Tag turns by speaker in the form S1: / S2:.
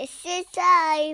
S1: It's your time.